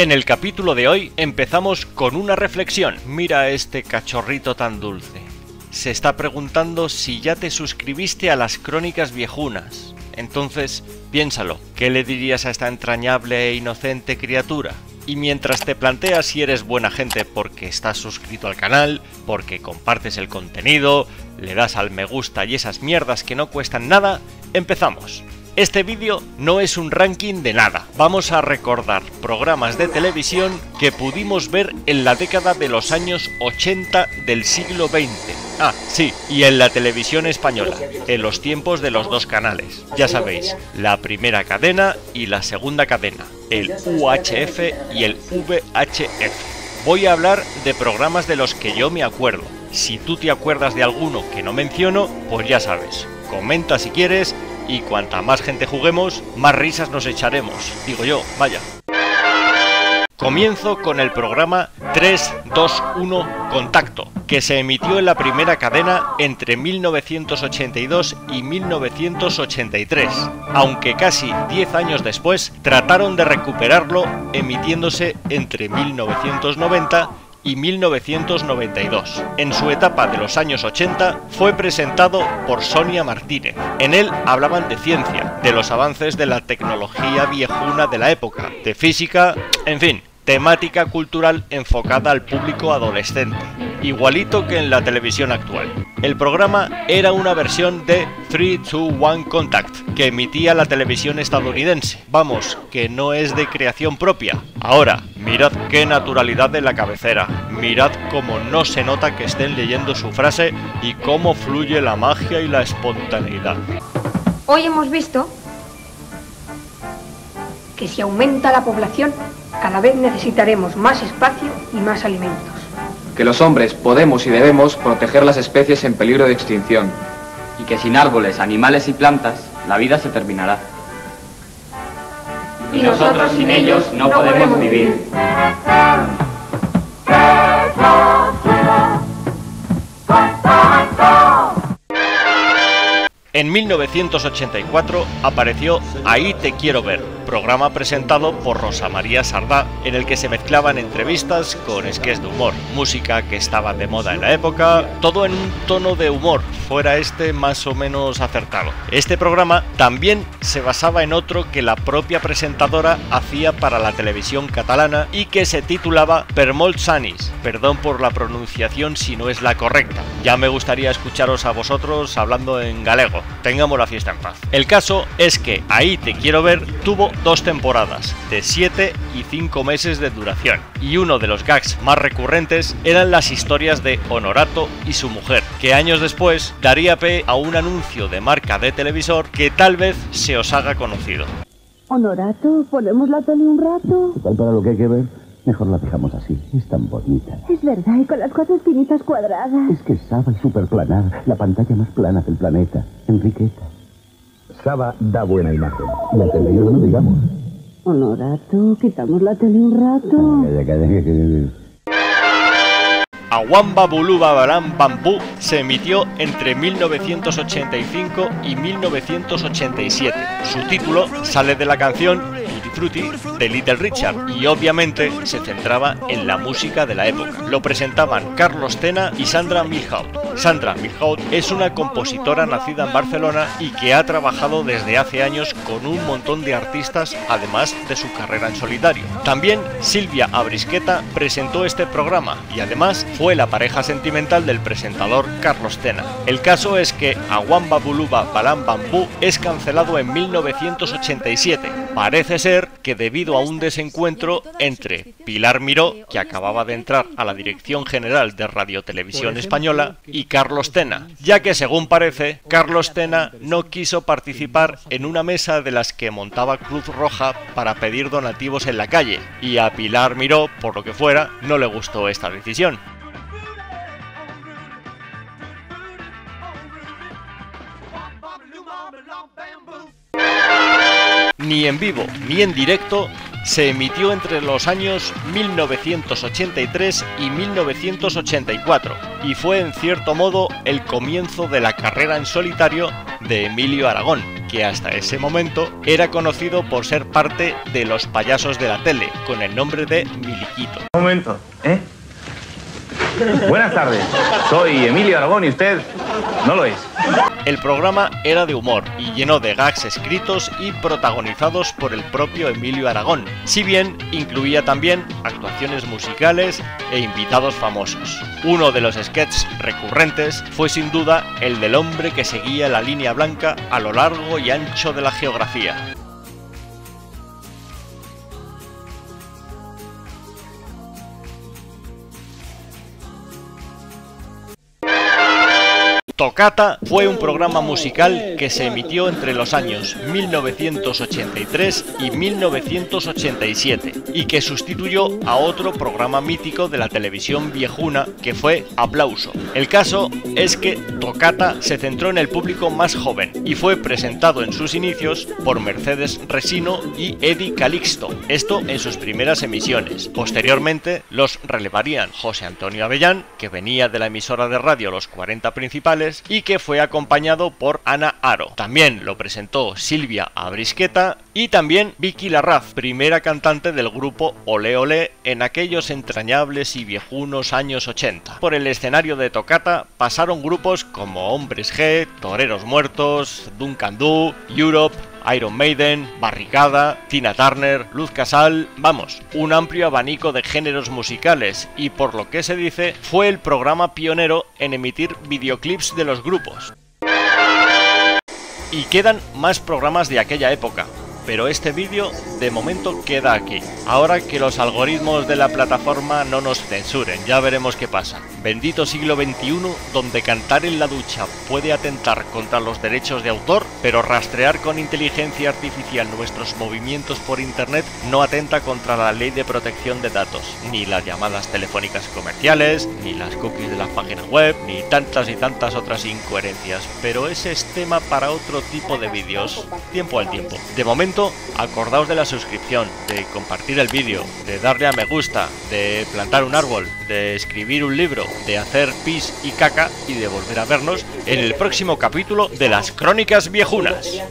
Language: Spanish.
En el capítulo de hoy empezamos con una reflexión. Mira a este cachorrito tan dulce. Se está preguntando si ya te suscribiste a las crónicas viejunas. Entonces, piénsalo, ¿qué le dirías a esta entrañable e inocente criatura? Y mientras te planteas si eres buena gente porque estás suscrito al canal, porque compartes el contenido, le das al me gusta y esas mierdas que no cuestan nada, empezamos. Este vídeo no es un ranking de nada, vamos a recordar programas de televisión que pudimos ver en la década de los años 80 del siglo XX. Ah, sí, y en la televisión española, en los tiempos de los dos canales. Ya sabéis, la primera cadena y la segunda cadena, el UHF y el VHF. Voy a hablar de programas de los que yo me acuerdo. Si tú te acuerdas de alguno que no menciono, pues ya sabes, comenta si quieres y cuanta más gente juguemos, más risas nos echaremos, digo yo, vaya. Comienzo con el programa 321 Contacto, que se emitió en la primera cadena entre 1982 y 1983, aunque casi 10 años después trataron de recuperarlo emitiéndose entre 1990 y 1992. En su etapa de los años 80 fue presentado por Sonia Martínez. En él hablaban de ciencia, de los avances de la tecnología viejuna de la época, de física, en fin, temática cultural enfocada al público adolescente, igualito que en la televisión actual. El programa era una versión de 321 Contact que emitía la televisión estadounidense. Vamos, que no es de creación propia. Ahora, mirad qué naturalidad de la cabecera, mirad cómo no se nota que estén leyendo su frase y cómo fluye la magia y la espontaneidad. Hoy hemos visto que si aumenta la población, cada vez necesitaremos más espacio y más alimentos. Que los hombres podemos y debemos proteger las especies en peligro de extinción. Y que sin árboles, animales y plantas, la vida se terminará. Y nosotros sin ellos no podemos vivir. En 1984 apareció Ahí te quiero ver, programa presentado por Rosa María Sardá, en el que se mezclaban entrevistas con esqués de humor, música que estaba de moda en la época, todo en un tono de humor, fuera este más o menos acertado. Este programa también se basaba en otro que la propia presentadora hacía para la televisión catalana y que se titulaba Per molt sanis, perdón por la pronunciación si no es la correcta. Ya me gustaría escucharos a vosotros hablando en galego. Tengamos la fiesta en paz. El caso es que Ahí te quiero ver tuvo dos temporadas, de 7 y 5 meses de duración, y uno de los gags más recurrentes eran las historias de Honorato y su mujer, que años después daría pie a un anuncio de marca de televisor que tal vez se os haga conocido. Honorato, ¿ponemos la tele un rato? Total, para lo que hay que ver, mejor la dejamos así. Es tan bonita. Es verdad, y con las cuatro espinitas cuadradas. Es que Saba es superplanar, la pantalla más plana del planeta. Enriqueta. Saba da buena imagen. La televisión no digamos. Honorato, quitamos la tele un rato. Calla, calla, calla. Buluba Bambú se emitió entre 1985 y 1987. Su título sale de la canción Tutti Frutti de Little Richard y obviamente se centraba en la música de la época. Lo presentaban Carlos Tena y Sandra Milhaud. Sandra Milhaud es una compositora nacida en Barcelona y que ha trabajado desde hace años con un montón de artistas además de su carrera en solitario. También Silvia Abrisqueta presentó este programa y además fue la pareja sentimental del presentador Carlos Tena. El caso es que Awamba Buluba Balam Bambú es cancelado en 1987. Parece ser que debido a un desencuentro entre Pilar Miró, que acababa de entrar a la Dirección General de Radio Televisión Española, y Carlos Tena, ya que según parece, Carlos Tena no quiso participar en una mesa de las que montaba Cruz Roja para pedir donativos en la calle, y a Pilar Miró, por lo que fuera, no le gustó esta decisión. Ni en vivo ni en directo se emitió entre los años 1983 y 1984 y fue en cierto modo el comienzo de la carrera en solitario de Emilio Aragón, que hasta ese momento era conocido por ser parte de los payasos de la tele, con el nombre de Miliquito. Un momento, ¿eh? Buenas tardes, soy Emilio Aragón y usted no lo es. El programa era de humor y lleno de gags escritos y protagonizados por el propio Emilio Aragón, si bien incluía también actuaciones musicales e invitados famosos. Uno de los sketches recurrentes fue sin duda el del hombre que seguía la línea blanca a lo largo y ancho de la geografía. Tocata fue un programa musical que se emitió entre los años 1983 y 1987 y que sustituyó a otro programa mítico de la televisión viejuna que fue Aplauso. El caso es que Tocata se centró en el público más joven y fue presentado en sus inicios por Mercedes Resino y Eddie Calixto, esto en sus primeras emisiones. Posteriormente los relevarían José Antonio Avellán, que venía de la emisora de radio Los 40 Principales, y que fue acompañado por Ana Aro. También lo presentó Silvia Abrisqueta y también Vicky Larraz, primera cantante del grupo Ole Ole en aquellos entrañables y viejunos años 80. Por el escenario de Tocata pasaron grupos como Hombres G, Toreros Muertos, Duncan Du, Europe, Iron Maiden, Barricada, Tina Turner, Luz Casal, vamos, un amplio abanico de géneros musicales y por lo que se dice fue el programa pionero en emitir videoclips de los grupos. Y quedan más programas de aquella época, pero este vídeo de momento queda aquí. Ahora que los algoritmos de la plataforma no nos censuren, ya veremos qué pasa. Bendito siglo XXI, donde cantar en la ducha puede atentar contra los derechos de autor, pero rastrear con inteligencia artificial nuestros movimientos por internet no atenta contra la ley de protección de datos, ni las llamadas telefónicas comerciales, ni las cookies de la página web, ni tantas y tantas otras incoherencias. Pero ese es tema para otro tipo de vídeos, tiempo al tiempo. De momento, acordaos de la suscripción, de compartir el vídeo, de darle a me gusta, de plantar un árbol, de escribir un libro, de hacer pis y caca y de volver a vernos en el próximo capítulo de las Crónicas Viejunas.